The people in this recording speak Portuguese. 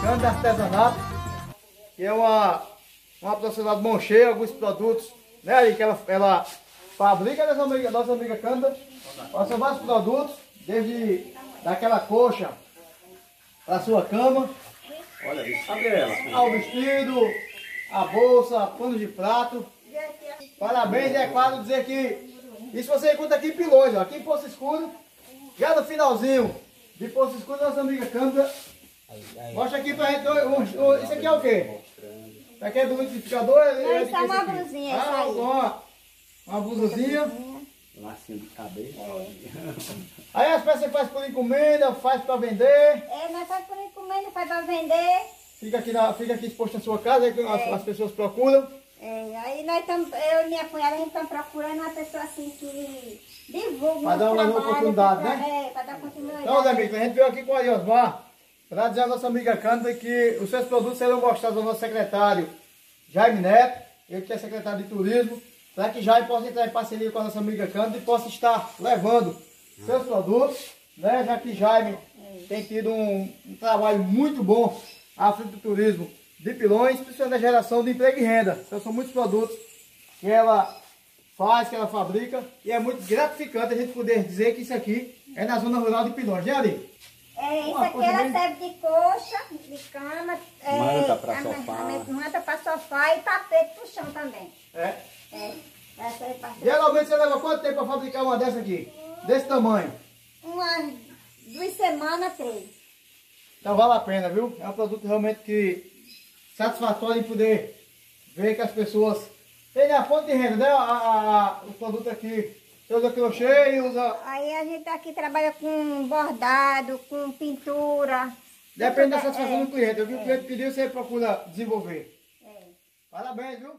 de artesanato, que é uma, uma profissional mão cheia, alguns produtos, né, ali que ela, ela fabrica, nossa amiga, nossa amiga Cândida, são vários produtos, desde daquela coxa para sua cama, Olha isso, ela? ao vestido, a bolsa, pano de prato. Parabéns, é claro dizer que isso você encontra aqui em Pilões, ó, aqui em Poço Escuro, já no finalzinho de Poço Escuro, nossa amiga Cândida. Mostra aqui pra gente, ó, ó, ó, isso aqui é o quê? Isso aqui é do liquidificador? Não, isso é uma blusinha, Ah, aí. uma, uma blusinha. Lacinho de cabelo. Aí as peças você faz por encomenda, faz para vender, É, nós faz por encomenda, faz para vender. fica aqui, na, fica aqui exposto na sua casa, aí que as, as pessoas procuram. É, aí nós estamos, eu e minha cunhada, a gente estamos procurando uma pessoa assim que divulgue Pra dar uma oportunidade, pra- né? É, para dar continuidade. Então, amigos, a gente veio aqui com a Iosmar para dizer à nossa amiga Cândida que os seus produtos serão mostrados ao nosso secretário Jaime Neto, ele que é secretário de turismo, para que Jaime possa entrar em parceria com a nossa amiga Cândida e possa estar levando seus produtos, né? Já que Jaime tem tido um, um trabalho muito bom à frente do turismo de Pilões, principalmente na geração de emprego e renda. Então são muitos produtos que ela faz, que ela fabrica, e é muito gratificante a gente poder dizer que isso aqui é na zona rural de Pilões, né, Ali? É, isso aqui ela bem- serve de coxa, de cama, é, Manta pra a- sofá. Manta para sofá e tapete pro chão também. É. É, essa pra Geralmente você leva quanto tempo para fabricar uma dessa aqui? Desse tamanho. Umas duas semanas, três. Então vale a pena, viu? É um produto realmente que satisfatório em poder ver que as pessoas têm a fonte de renda, né? A, a- a- o produto aqui, você usa crochê e usa... Aí a gente aqui trabalha com bordado, com pintura. Depende da É, satisfação é, do cliente. O que o cliente pediu, você procura desenvolver. é. Parabéns, viu?